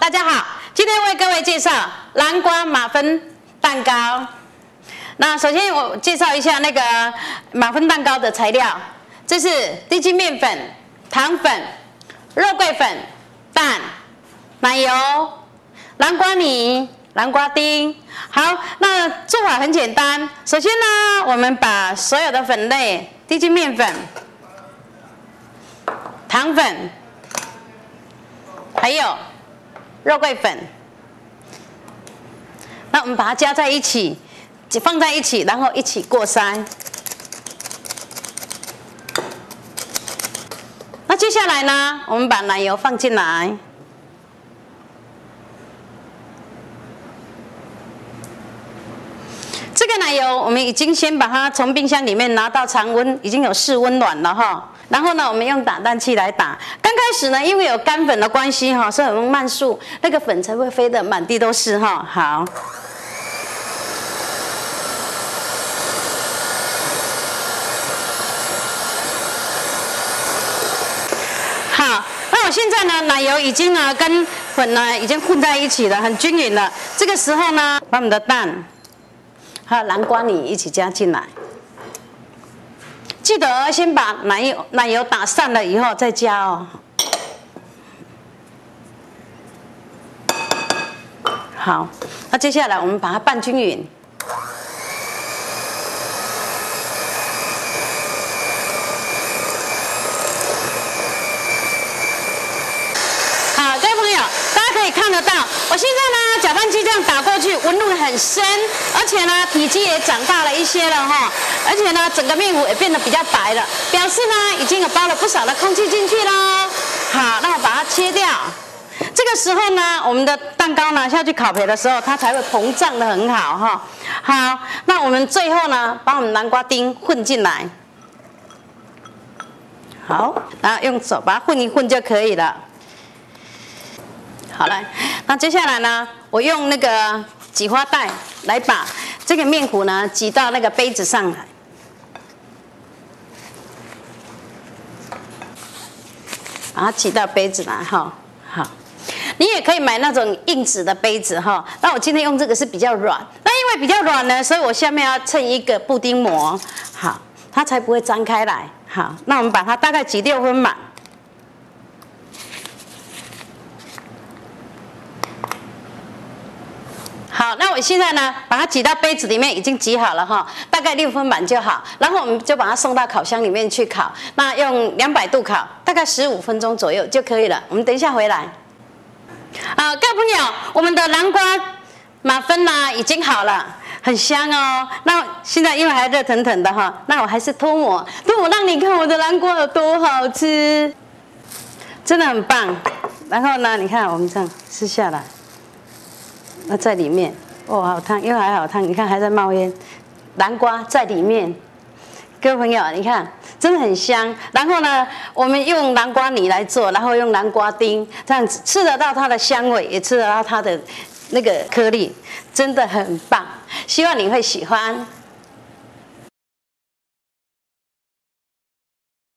大家好，今天为各位介绍南瓜马芬蛋糕。那首先我介绍一下那个马芬蛋糕的材料，这是低筋面粉、糖粉、肉桂粉、蛋、奶油、南瓜泥、南瓜丁。好，那做法很简单，首先呢，我们把所有的粉类，低筋面粉、糖粉，还有。肉桂粉，那我们把它加在一起，放在一起，然后一起过筛。那接下来呢，我们把奶油放进来。这个奶油我们已经先把它从冰箱里面拿到常温，已经有室温暖了哈。然后呢，我们用打蛋器来打。刚开始呢，因为有干粉的关系哈，所以我们慢速，那个粉才会飞得满地都是哈。好，好，那我现在呢，奶油已经呢跟粉呢已经混在一起了，很均匀了。这个时候呢，把我们的蛋还有南瓜泥一起加进来。记得先把奶油奶油打散了以后再加哦。好，那接下来我们把它拌均匀。好，各位朋友，大家可以看得到，我现在呢搅拌机这样打过去，纹路很深，而且呢体积也长大了一些了哈。而且呢，整个面糊也变得比较白了，表示呢已经有包了不少的空气进去喽。好，那我把它切掉。这个时候呢，我们的蛋糕拿下去烤焙的时候，它才会膨胀的很好哈。好，那我们最后呢，把我们南瓜丁混进来。好，然后用手把它混一混就可以了。好了，那接下来呢，我用那个挤花袋来把这个面糊呢挤到那个杯子上来。把它挤到杯子来哈，好，你也可以买那种硬纸的杯子哈。那我今天用这个是比较软，那因为比较软呢，所以我下面要衬一个布丁膜，好，它才不会张开来。好，那我们把它大概挤六分满。那我现在呢，把它挤到杯子里面，已经挤好了哈，大概六分满就好。然后我们就把它送到烤箱里面去烤，那用两百度烤，大概十五分钟左右就可以了。我们等一下回来。啊，各位朋友，我们的南瓜马芬呢已经好了，很香哦。那现在因为还热腾腾的哈，那我还是脱模，脱模让你看我的南瓜有多好吃，真的很棒。然后呢，你看我们这样撕下来。那在里面，哦，好烫，因为还好烫，你看还在冒烟。南瓜在里面，各位朋友，你看真的很香。然后呢，我们用南瓜泥来做，然后用南瓜丁，这样子吃得到它的香味，也吃得到它的那个颗粒，真的很棒。希望你会喜欢。